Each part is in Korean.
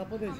다 뻗어야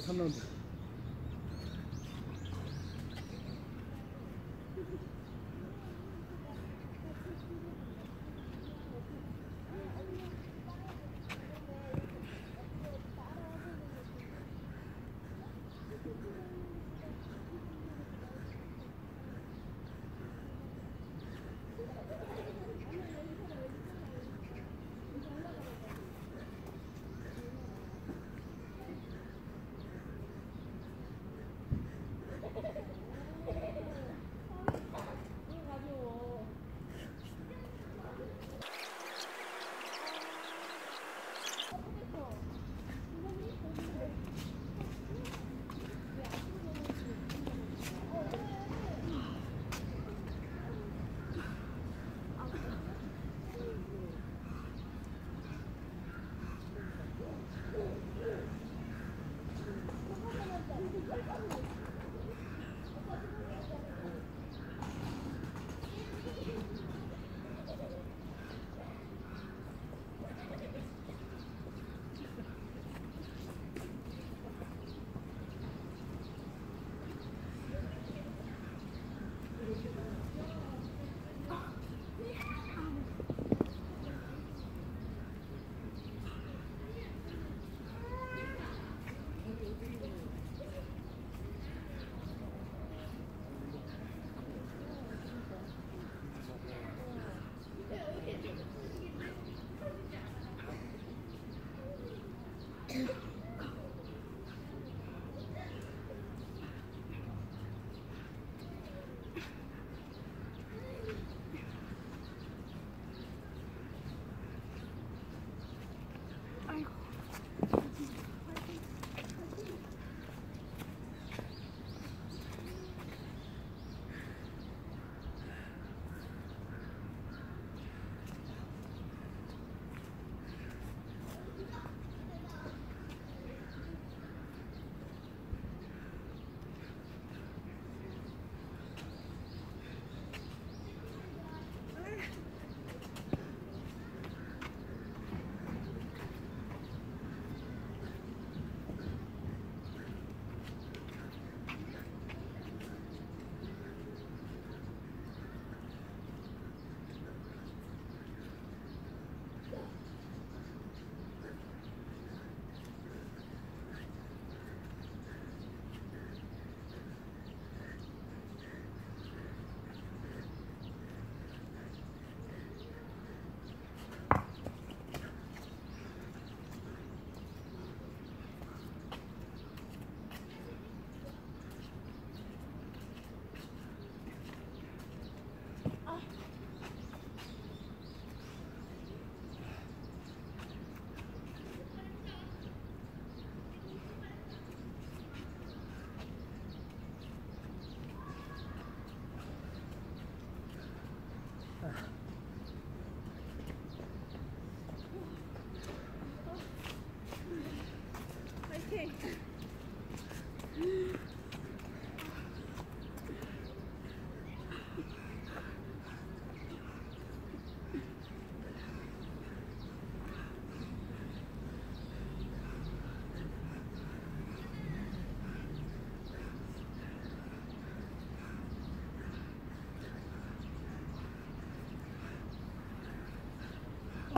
3라운드.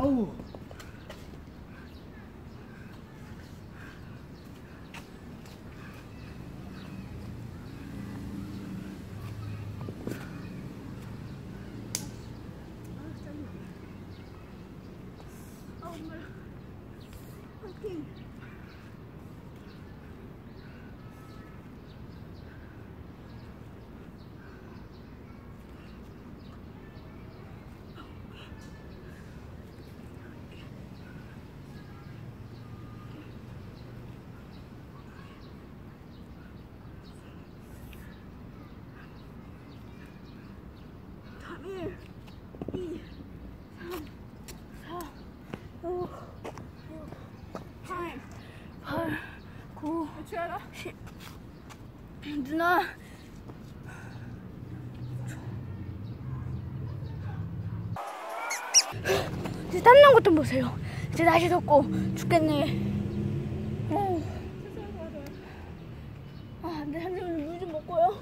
아우. 아, 엄마. 파이팅. 삼, 일, 이, 삼, 사, 오, 육, 팔, 팔, 구, 십. 누나. 이제 땀난 것좀 보세요. 이제 날씨 덥고 죽겠네. 어. 아, 내 삼촌 물좀 먹고요.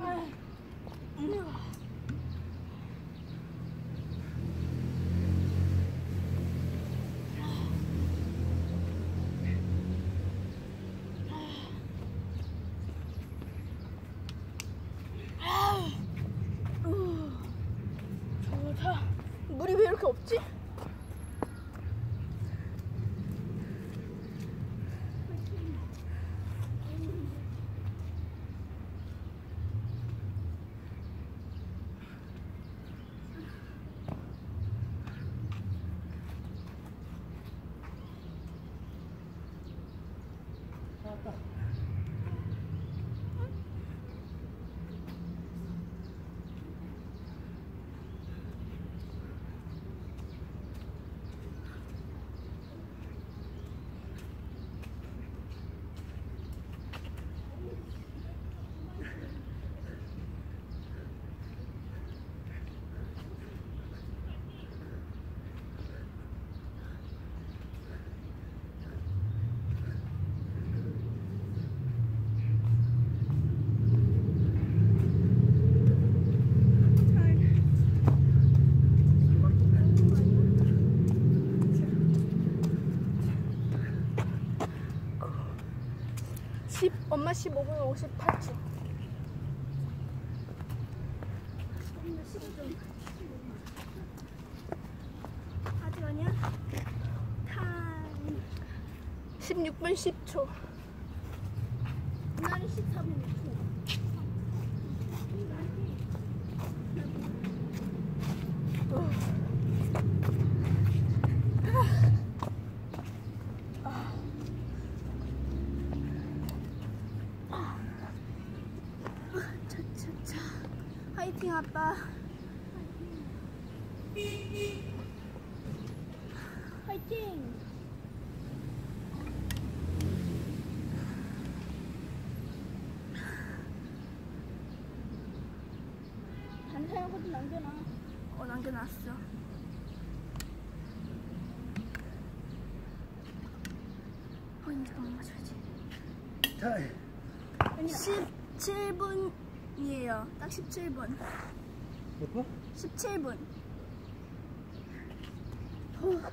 아, 음. 좋다. 물이 왜 이렇게 없지? 10, 엄마 15분 58초. 아직 아니야? 한 16분 10초. 나는 13분. 화이팅 아빠. 화이팅. 반사용 것도 남겨놔. 어 남겨놨어. 어 이제 자, 17분 이에요. 딱 17분. 몇 번? 17분. 아,